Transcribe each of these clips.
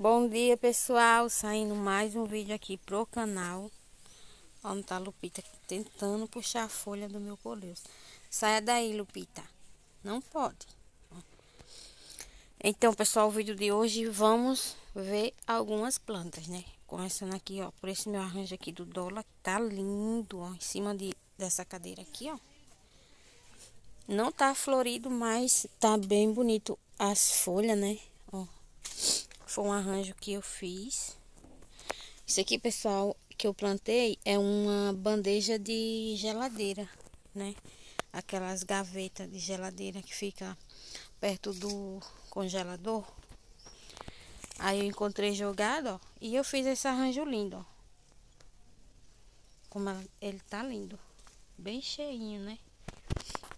Bom dia pessoal, saindo mais um vídeo aqui pro canal. Onde tá a Lupita tentando puxar a folha do meu coleus. Saia daí Lupita, não pode. Então pessoal, o vídeo de hoje vamos ver algumas plantas, né? Começando aqui ó, por esse meu arranjo aqui do dólar Tá lindo ó, em cima de, dessa cadeira aqui ó. Não tá florido, mas tá bem bonito as folhas, né? Ó foi um arranjo que eu fiz. Isso aqui, pessoal, que eu plantei é uma bandeja de geladeira, né? Aquelas gavetas de geladeira que fica perto do congelador. Aí eu encontrei jogado, ó, e eu fiz esse arranjo lindo, ó. Como ele tá lindo. Bem cheinho, né?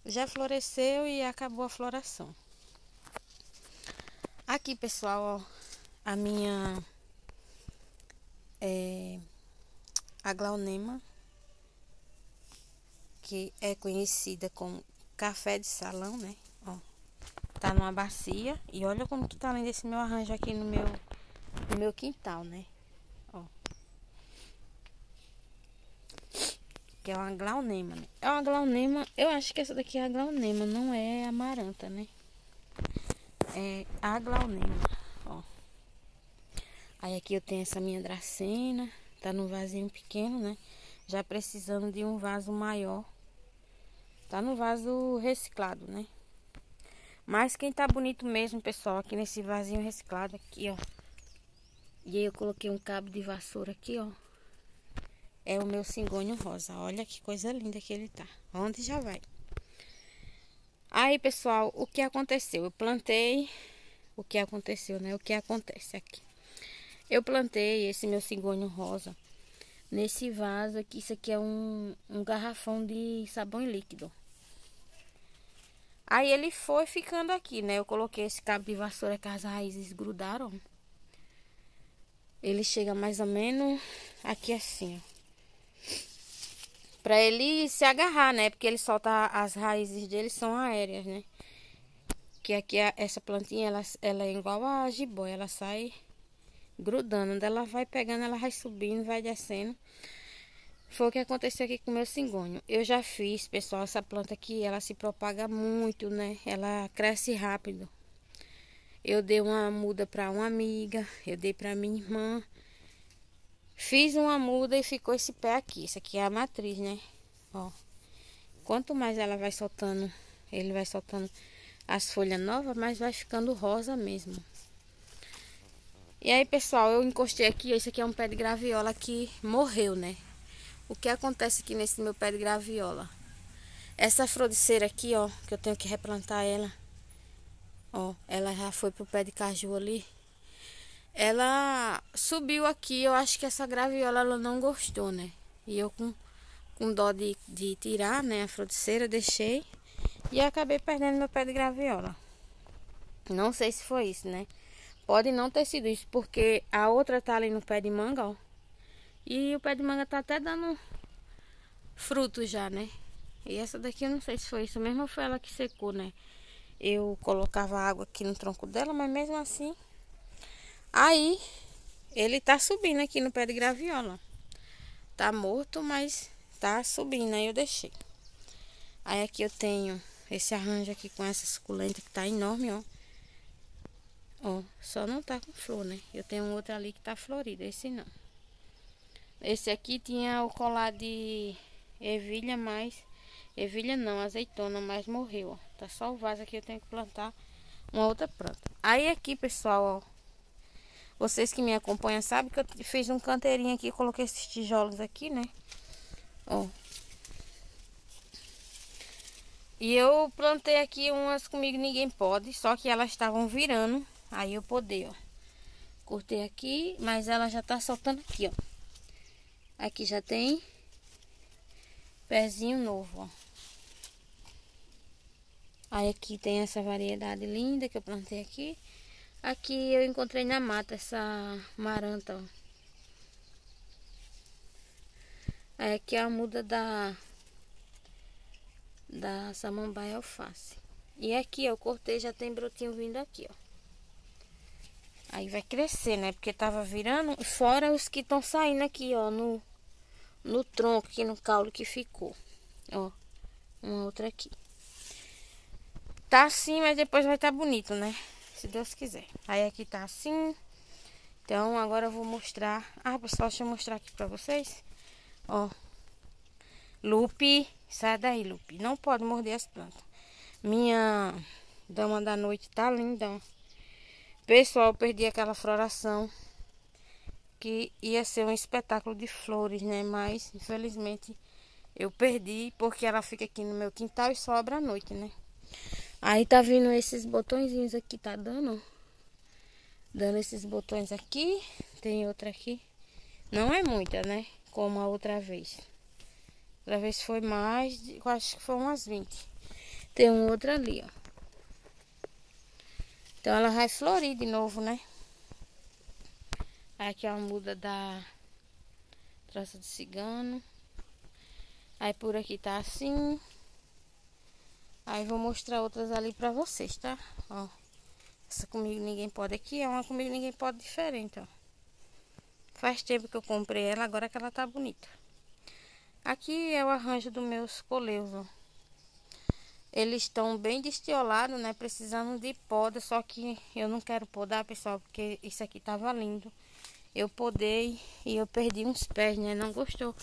Já floresceu e acabou a floração. Aqui, pessoal, ó, a minha é, aglaonema, que é conhecida como café de salão, né? Ó, tá numa bacia e olha como que tá lindo esse meu arranjo aqui no meu, no meu quintal, né? Ó. Que é uma glaunema, né? É uma glaunema, eu acho que essa daqui é a glaunema, não é amaranta, né? É a glaunema. Aí aqui eu tenho essa minha dracena, tá num vasinho pequeno, né? Já precisando de um vaso maior. Tá no vaso reciclado, né? Mas quem tá bonito mesmo, pessoal, aqui nesse vasinho reciclado aqui, ó. E aí eu coloquei um cabo de vassoura aqui, ó. É o meu cingônio rosa. Olha que coisa linda que ele tá. Onde já vai. Aí, pessoal, o que aconteceu? Eu plantei. O que aconteceu, né? O que acontece aqui? Eu plantei esse meu cigônio rosa nesse vaso aqui. Isso aqui é um, um garrafão de sabão líquido. Aí ele foi ficando aqui, né? Eu coloquei esse cabo de vassoura que as raízes grudaram. Ele chega mais ou menos aqui assim, ó. Pra ele se agarrar, né? Porque ele solta as raízes dele são aéreas, né? Que aqui essa plantinha, ela, ela é igual a jiboia, ela sai grudando. Onde ela vai pegando, ela vai subindo, vai descendo. Foi o que aconteceu aqui com o meu cingônio. Eu já fiz, pessoal, essa planta aqui, ela se propaga muito, né? Ela cresce rápido. Eu dei uma muda para uma amiga, eu dei para minha irmã. Fiz uma muda e ficou esse pé aqui. Isso aqui é a matriz, né? Ó. Quanto mais ela vai soltando, ele vai soltando as folhas novas, mais vai ficando rosa mesmo. E aí, pessoal, eu encostei aqui, esse aqui é um pé de graviola que morreu, né? O que acontece aqui nesse meu pé de graviola? Essa frodiceira aqui, ó, que eu tenho que replantar ela. Ó, ela já foi pro pé de caju ali. Ela subiu aqui, eu acho que essa graviola ela não gostou, né? E eu com, com dó de, de tirar, né, a frodiceira, deixei. E acabei perdendo meu pé de graviola. Não sei se foi isso, né? Pode não ter sido isso, porque a outra tá ali no pé de manga, ó. E o pé de manga tá até dando fruto já, né? E essa daqui eu não sei se foi isso mesmo ou foi ela que secou, né? Eu colocava água aqui no tronco dela, mas mesmo assim... Aí, ele tá subindo aqui no pé de graviola. Tá morto, mas tá subindo, aí eu deixei. Aí aqui eu tenho esse arranjo aqui com essa suculenta que tá enorme, ó. Ó, só não tá com flor, né? Eu tenho outro ali que tá florido, esse não. Esse aqui tinha o colar de ervilha, mas... Ervilha não, azeitona, mas morreu, ó. Tá só o vaso aqui, eu tenho que plantar uma outra planta. Aí aqui, pessoal, ó. Vocês que me acompanham sabem que eu fiz um canteirinho aqui, coloquei esses tijolos aqui, né? Ó. E eu plantei aqui umas comigo ninguém pode, só que elas estavam virando Aí eu poder, ó. Cortei aqui, mas ela já tá soltando aqui, ó. Aqui já tem pezinho novo, ó. Aí aqui tem essa variedade linda que eu plantei aqui. Aqui eu encontrei na mata essa maranta, ó. Aí aqui é a muda da da samambaia alface. E aqui eu cortei, já tem brotinho vindo aqui, ó. Aí vai crescer, né? Porque tava virando, fora os que estão saindo aqui, ó, no, no tronco, aqui no caule que ficou. Ó, uma outra aqui. Tá assim, mas depois vai estar tá bonito, né? Se Deus quiser. Aí aqui tá assim. Então, agora eu vou mostrar... Ah, pessoal, deixa eu mostrar aqui pra vocês. Ó. Lupe, sai daí, Lupe. Não pode morder as plantas. Minha dama da noite tá linda, ó. Pessoal, perdi aquela floração que ia ser um espetáculo de flores, né? Mas, infelizmente, eu perdi porque ela fica aqui no meu quintal e sobra à noite, né? Aí tá vindo esses botõezinhos aqui, tá dando, Dando esses botões aqui. Tem outra aqui. Não é muita, né? Como a outra vez. Outra vez foi mais, de, acho que foi umas 20. Tem outro ali, ó. Então ela vai florir de novo, né? Aqui é a muda da traça de cigano. Aí por aqui tá assim. Aí vou mostrar outras ali pra vocês, tá? Ó. Essa comigo ninguém pode aqui é uma comigo ninguém pode diferente, ó. Faz tempo que eu comprei ela, agora que ela tá bonita. Aqui é o arranjo dos meus coleus, ó. Eles estão bem destiolados, né? Precisando de poda, só que eu não quero podar, pessoal, porque isso aqui tava lindo. Eu podei e eu perdi uns pés, né? Não gostou.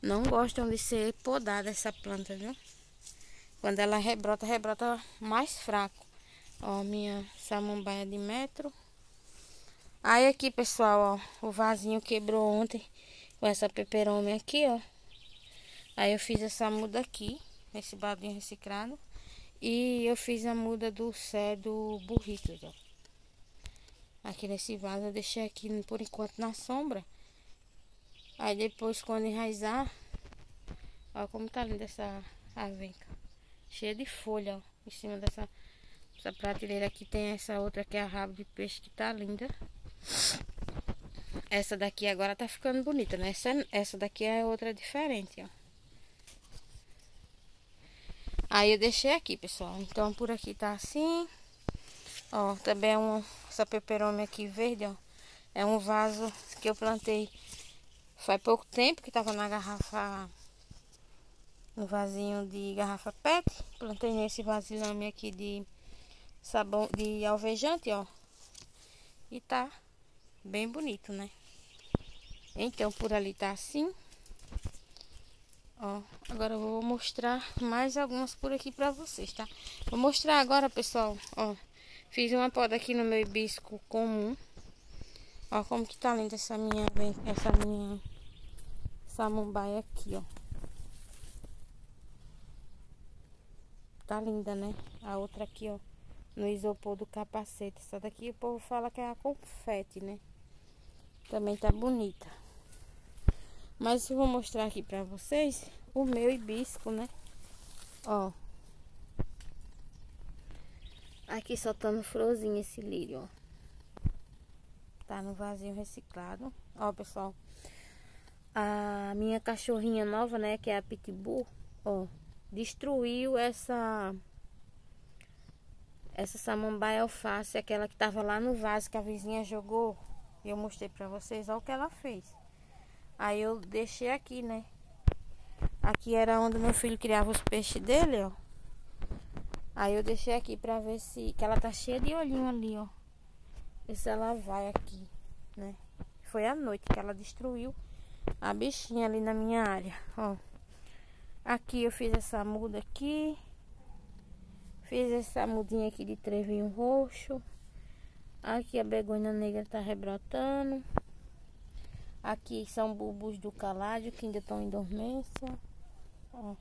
Não gostam de ser podada essa planta, viu? Quando ela rebrota, rebrota mais fraco. Ó, minha samambaia de metro. Aí aqui, pessoal, ó, o vasinho quebrou ontem com essa peperome aqui, ó. Aí eu fiz essa muda aqui esse baldinho reciclado. E eu fiz a muda do cé do burrito, ó. Aqui nesse vaso eu deixei aqui por enquanto na sombra. Aí depois quando enraizar, ó como tá linda essa avenca. Cheia de folha, ó, em cima dessa essa prateleira aqui tem essa outra que é a rabo de peixe que tá linda. Essa daqui agora tá ficando bonita, né? Essa, essa daqui é outra diferente, ó. Aí eu deixei aqui, pessoal. Então por aqui tá assim. Ó, também é um essa peperome aqui verde, ó. É um vaso que eu plantei faz pouco tempo que tava na garrafa no vasinho de garrafa PET. Plantei nesse vasilhame aqui de sabão de alvejante, ó. E tá bem bonito, né? Então por ali tá assim. Ó, agora eu vou mostrar mais algumas por aqui pra vocês, tá? Vou mostrar agora, pessoal, ó. Fiz uma poda aqui no meu hibisco comum. Ó, como que tá linda essa minha, essa minha samambaia aqui, ó. Tá linda, né? A outra aqui, ó, no isopor do capacete. Essa daqui o povo fala que é a confete, né? Também tá bonita. Mas eu vou mostrar aqui pra vocês o meu hibisco, né? Ó. Aqui soltando florzinha esse lírio, ó. Tá no vasinho reciclado. Ó, pessoal. A minha cachorrinha nova, né? Que é a Pitbull, ó. Destruiu essa... Essa samambaia alface, aquela que tava lá no vaso que a vizinha jogou. E eu mostrei pra vocês, ó o que ela fez. Aí eu deixei aqui, né? Aqui era onde meu filho criava os peixes dele, ó. Aí eu deixei aqui pra ver se... Que ela tá cheia de olhinho ali, ó. Ver se ela vai aqui, né? Foi à noite que ela destruiu a bichinha ali na minha área, ó. Aqui eu fiz essa muda aqui. Fiz essa mudinha aqui de trevinho roxo. Aqui a begônia negra tá rebrotando. Aqui são bulbos do caládio que ainda estão em dormência. Ó,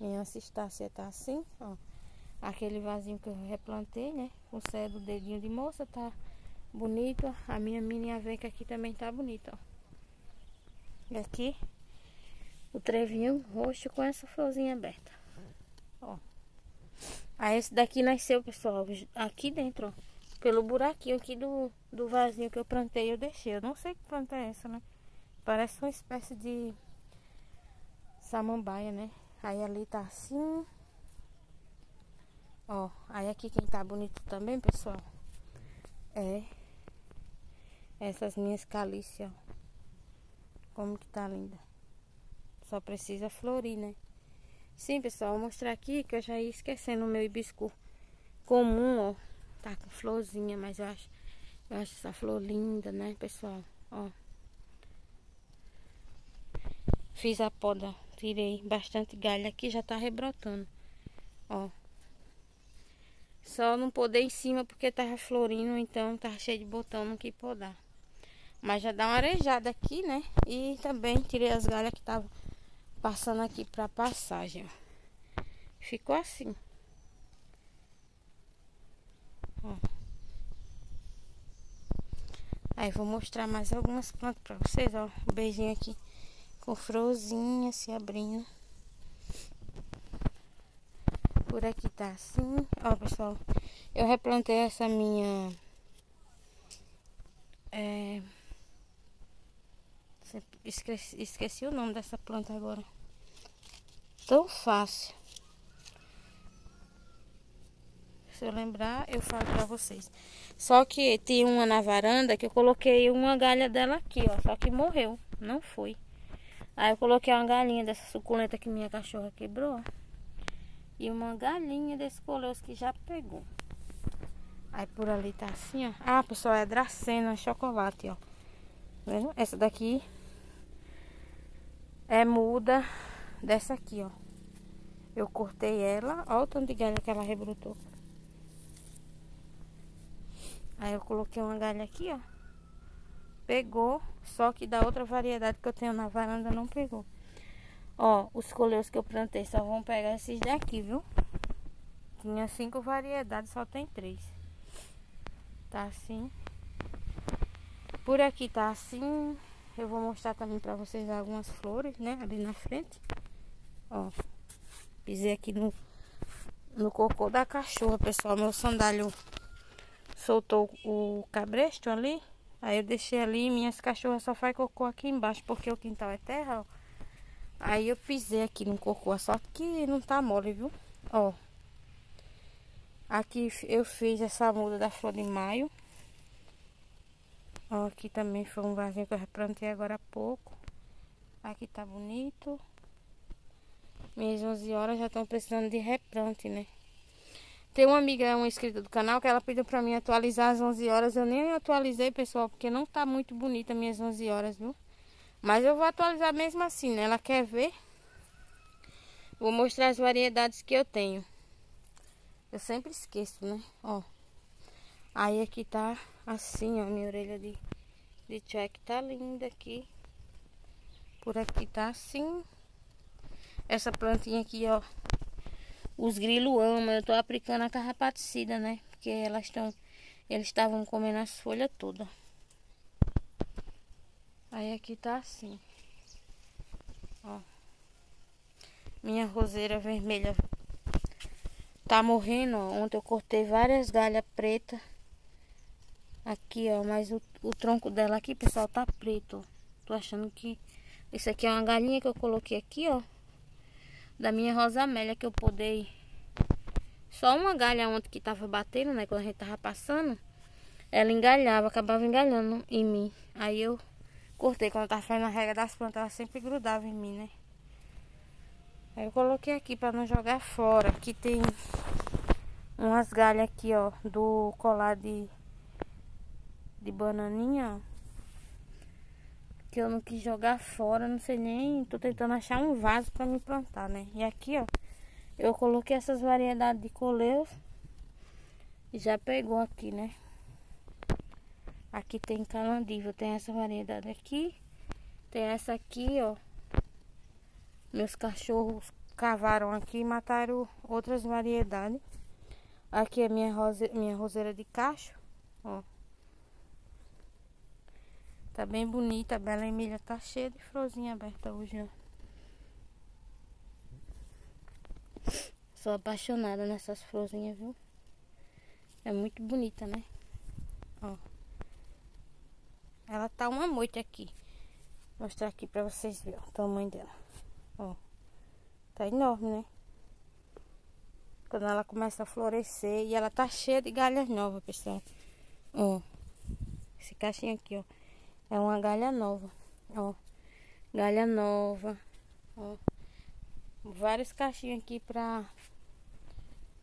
minha cistácea tá assim, ó. Aquele vasinho que eu replantei, né? Com céu do dedinho de moça, tá bonito. A minha mini aveca aqui também tá bonita, ó. E aqui, o trevinho roxo com essa florzinha aberta. Ó. Aí esse daqui nasceu, pessoal, aqui dentro, ó. Pelo buraquinho aqui do, do vasinho que eu plantei, eu deixei. Eu não sei que planta é essa, né? Parece uma espécie de samambaia, né? Aí ali tá assim. Ó, aí aqui quem tá bonito também, pessoal, é Essas minhas calícias, ó. Como que tá linda. Só precisa florir, né? Sim, pessoal, vou mostrar aqui que eu já ia esquecendo o meu hibisco comum, ó. Tá com florzinha, mas eu acho, eu acho essa flor linda, né, pessoal? Ó. Fiz a poda, tirei bastante galho aqui, já tá rebrotando. Ó. Só não podei em cima porque tava florindo, então tava cheio de botão, não quis podar. Mas já dá uma arejada aqui, né? E também tirei as galhas que estavam passando aqui pra passagem, ó. Ficou assim. Ó. Aí vou mostrar mais algumas plantas pra vocês, ó. Um beijinho aqui com florzinha se abrindo. Por aqui tá assim. Ó, pessoal, eu replantei essa minha... É... Esqueci, esqueci o nome dessa planta agora. Tão fácil. Se eu lembrar, eu falo pra vocês. Só que tem uma na varanda que eu coloquei uma galha dela aqui, ó. Só que morreu. Não foi. Aí eu coloquei uma galinha dessa suculenta que minha cachorra quebrou. E uma galinha desse coleus que já pegou. Aí por ali tá assim, ó. Ah, pessoal, é dracena chocolate, ó. Tá vendo? Essa daqui é muda dessa aqui, ó. Eu cortei ela. Olha o tanto de galha que ela rebrotou. Aí eu coloquei uma galha aqui, ó. Pegou, só que da outra variedade que eu tenho na varanda não pegou. Ó, os coleus que eu plantei só vão pegar esses daqui, viu? Tinha cinco variedades, só tem três. Tá assim. Por aqui tá assim. Eu vou mostrar também pra vocês algumas flores, né? Ali na frente. Ó. Pisei aqui no, no cocô da cachorra, pessoal. Meu sandálio soltou o cabresto ali. Aí eu deixei ali, minhas cachorras só faz cocô aqui embaixo, porque o quintal é terra, ó. Aí eu pisei aqui no cocô, só que não tá mole, viu? Ó. Aqui eu fiz essa muda da flor de maio. Ó, aqui também foi um vasinho que eu replantei agora há pouco. Aqui tá bonito. Minhas 11 horas já estão precisando de replante, né? Tem uma amiga, uma inscrita do canal, que ela pediu pra mim atualizar as 11 horas. Eu nem atualizei, pessoal, porque não tá muito bonita minhas 11 horas, viu? Mas eu vou atualizar mesmo assim, né? Ela quer ver. Vou mostrar as variedades que eu tenho. Eu sempre esqueço, né? Ó. Aí aqui tá assim, ó. Minha orelha de, de check tá linda aqui. Por aqui tá assim. Essa plantinha aqui, ó. Os grilos amam. Eu tô aplicando a carrapaticida, né? Porque elas estão... Eles estavam comendo as folhas todas. Aí aqui tá assim. Ó. Minha roseira vermelha tá morrendo, ó. Ontem eu cortei várias galhas pretas. Aqui, ó. Mas o, o tronco dela aqui, pessoal, tá preto. Ó. Tô achando que... Isso aqui é uma galinha que eu coloquei aqui, ó da minha rosa amélia que eu podei só uma galha ontem que tava batendo, né? Quando a gente tava passando, ela engalhava, acabava engalhando em mim. Aí eu cortei quando eu tava fazendo a regra das plantas, ela sempre grudava em mim, né? Aí eu coloquei aqui para não jogar fora. Aqui tem umas galhas aqui, ó, do colar de, de bananinha, ó que eu não quis jogar fora, não sei nem, tô tentando achar um vaso para me plantar, né? E aqui, ó, eu coloquei essas variedades de coleiros e já pegou aqui, né? Aqui tem calandível, tem essa variedade aqui, tem essa aqui, ó. Meus cachorros cavaram aqui e mataram outras variedades. Aqui é minha, rose, minha roseira de cacho, ó. Tá bem bonita, a Bela Emília tá cheia de florzinha aberta hoje, ó. Sou apaixonada nessas florzinhas, viu? É muito bonita, né? Ó. Ela tá uma moita aqui. Vou mostrar aqui pra vocês verem o tamanho dela. Ó. Tá enorme, né? Quando ela começa a florescer. E ela tá cheia de galhas novas, pessoal. Ó. Esse cachinho aqui, ó. É uma galha nova. Ó. Galha nova. Ó. Vários cachinhos aqui pra...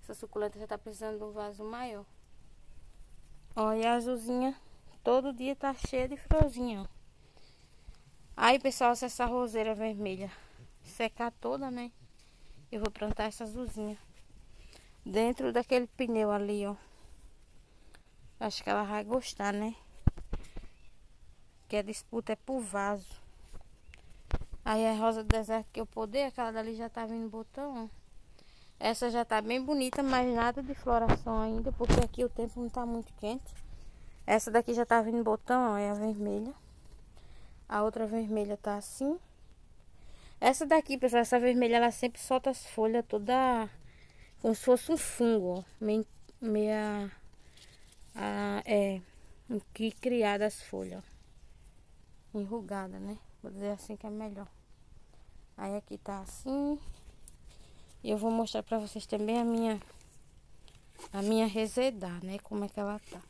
Essa suculenta já tá precisando de um vaso maior. Ó, e a azulzinha todo dia tá cheia de florzinha, ó. Aí, pessoal, se essa roseira vermelha secar toda, né? Eu vou plantar essa azulzinha. Dentro daquele pneu ali, ó. Acho que ela vai gostar, né? Que a disputa é por vaso. Aí a rosa do deserto que eu poder, aquela dali já tá vindo botão, ó. Essa já tá bem bonita, mas nada de floração ainda, porque aqui o tempo não tá muito quente. Essa daqui já tá vindo botão, ó, é a vermelha. A outra vermelha tá assim. Essa daqui, pessoal, essa vermelha, ela sempre solta as folhas toda como se fosse um fungo, ó. Meia, meia a, é, que criada as folhas, ó. Enrugada, né? Vou dizer assim que é melhor. Aí aqui tá assim. E eu vou mostrar pra vocês também a minha a minha resedar, né? Como é que ela tá.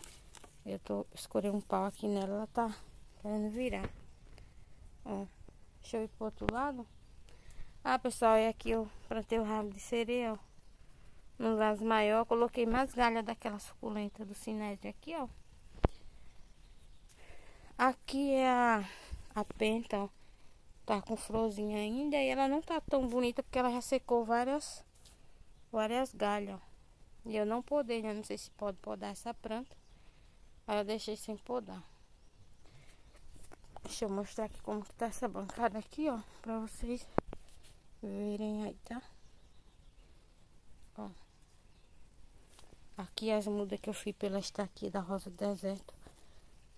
Eu tô escolhendo um pau aqui nela, ela tá querendo virar. Ó, deixa eu ir pro outro lado. Ah, pessoal, e aqui eu plantei o ramo de sereia, ó. No vaso maior, coloquei mais galha daquela suculenta do sinédrio aqui, ó. Aqui é a, a penta, ó. Tá com florzinha ainda e ela não tá tão bonita porque ela já secou várias várias galhas. E eu não podei, né? Não sei se pode podar essa planta. Aí eu deixei sem podar. Deixa eu mostrar aqui como que tá essa bancada aqui, ó. Pra vocês verem aí, tá? Ó. Aqui as mudas que eu fui pela aqui da Rosa do Deserto.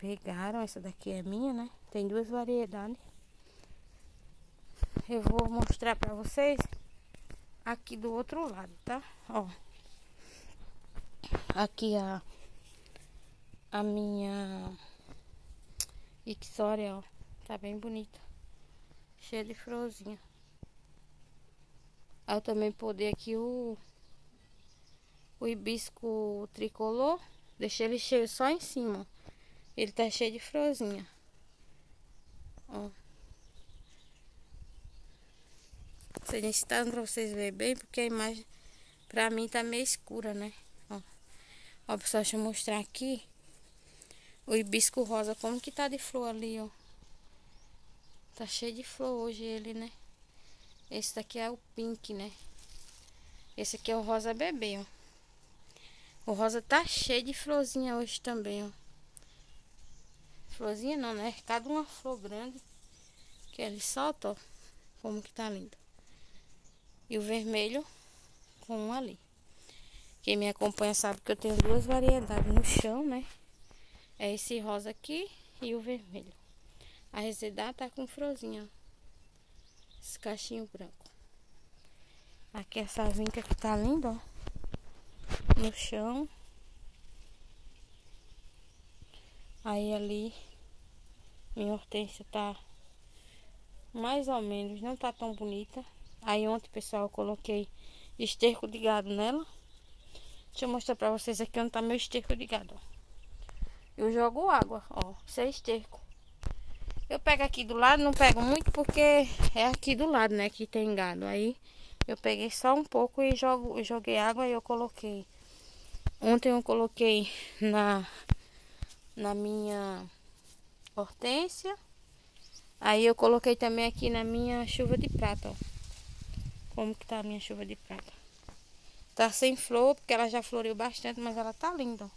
Pegaram, essa daqui é minha, né? Tem duas variedades eu vou mostrar pra vocês aqui do outro lado, tá? Ó. Aqui a a minha Ixória, ó. Tá bem bonita. Cheia de florzinha. Eu também podei aqui o o hibisco tricolor. Deixei ele cheio só em cima. Ele tá cheio de florzinha. Ó. sei nem se tá pra vocês verem bem, porque a imagem pra mim tá meio escura, né? Ó, ó pessoal, deixa eu mostrar aqui o hibisco rosa, como que tá de flor ali, ó. Tá cheio de flor hoje ele, né? Esse daqui é o pink, né? Esse aqui é o rosa bebê, ó. O rosa tá cheio de florzinha hoje também, ó. Florzinha não, né? Cada uma flor grande que ele solta, ó. Como que tá lindo. E o vermelho com um ali. Quem me acompanha sabe que eu tenho duas variedades no chão, né? É esse rosa aqui e o vermelho. A resedar tá com florzinha, ó. Esse cachinho branco. Aqui essa vinca que tá linda, ó. No chão. Aí ali, minha hortência tá mais ou menos, não tá tão bonita. Aí ontem, pessoal, eu coloquei esterco de gado nela. Deixa eu mostrar pra vocês aqui onde tá meu esterco de gado. Eu jogo água, ó. Isso é esterco. Eu pego aqui do lado, não pego muito porque é aqui do lado, né, que tem gado. Aí eu peguei só um pouco e jogo, joguei água e eu coloquei. Ontem eu coloquei na, na minha hortência. Aí eu coloquei também aqui na minha chuva de prata, ó. Como que tá a minha chuva de prata. Tá sem flor, porque ela já floreou bastante, mas ela tá linda, ó.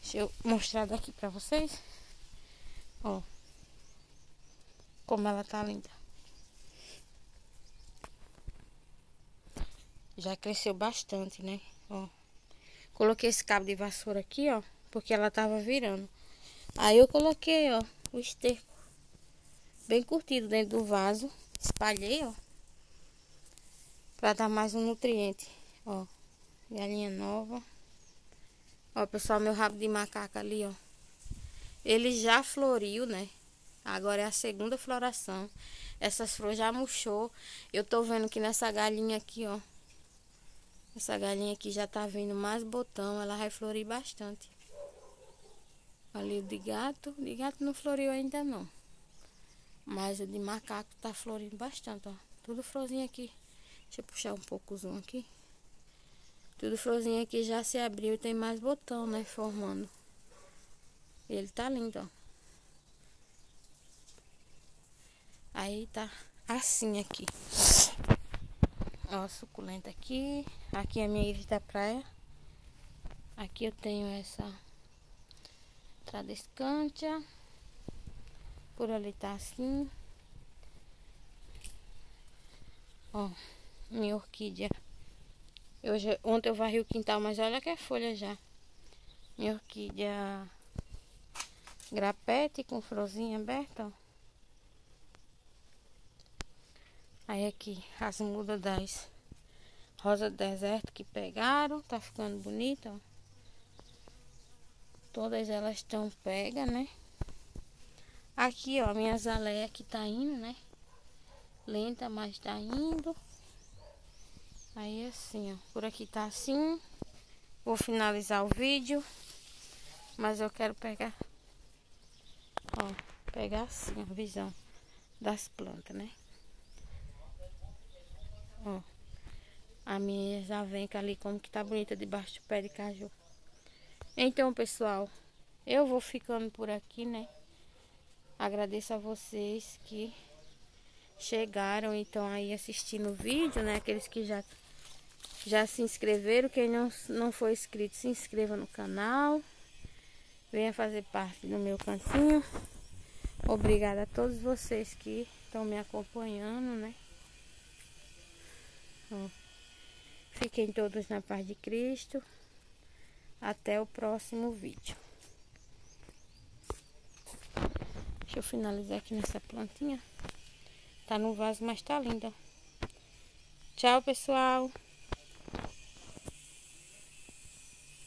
Deixa eu mostrar daqui pra vocês. Ó. Como ela tá linda. Já cresceu bastante, né? Ó. Coloquei esse cabo de vassoura aqui, ó. Porque ela tava virando. Aí eu coloquei, ó, o esterco. Bem curtido dentro do vaso. Espalhei, ó. Pra dar mais um nutriente. Ó. Galinha nova. Ó, pessoal, meu rabo de macaca ali, ó. Ele já floriu, né? Agora é a segunda floração. Essas flores já murchou. Eu tô vendo que nessa galinha aqui, ó. Essa galinha aqui já tá vindo mais botão. Ela vai florir bastante. Ali de gato. De gato não floriu ainda não. Mas o de macaco tá florindo bastante, ó. Tudo florzinho aqui. Deixa eu puxar um pouco o zoom aqui. Tudo florzinho aqui já se abriu e tem mais botão, né? Formando. Ele tá lindo, ó. Aí tá assim aqui. Ó, suculenta aqui. Aqui é a minha íris da praia. Aqui eu tenho essa tradescântia. Por ali tá assim. Ó, minha orquídea. Hoje, ontem eu varri o quintal, mas olha que é folha já. Minha orquídea grapete com florzinha aberta, ó. Aí aqui as mudas das rosa deserto que pegaram, tá ficando bonita, ó. Todas elas estão pega, né? Aqui, ó, minha azaleia que tá indo, né? Lenta, mas tá indo. Aí assim, ó, por aqui tá assim. Vou finalizar o vídeo. Mas eu quero pegar, ó, pegar assim a visão das plantas, né? Ó, a minha zavenca ali como que tá bonita debaixo do pé de caju. Então, pessoal, eu vou ficando por aqui, né? Agradeço a vocês que chegaram e estão aí assistindo o vídeo, né? Aqueles que já, já se inscreveram. Quem não, não foi inscrito, se inscreva no canal. Venha fazer parte do meu cantinho. Obrigada a todos vocês que estão me acompanhando, né? Fiquem todos na paz de Cristo. Até o próximo vídeo. Deixa eu finalizar aqui nessa plantinha. Tá no vaso, mas tá linda. Tchau, pessoal.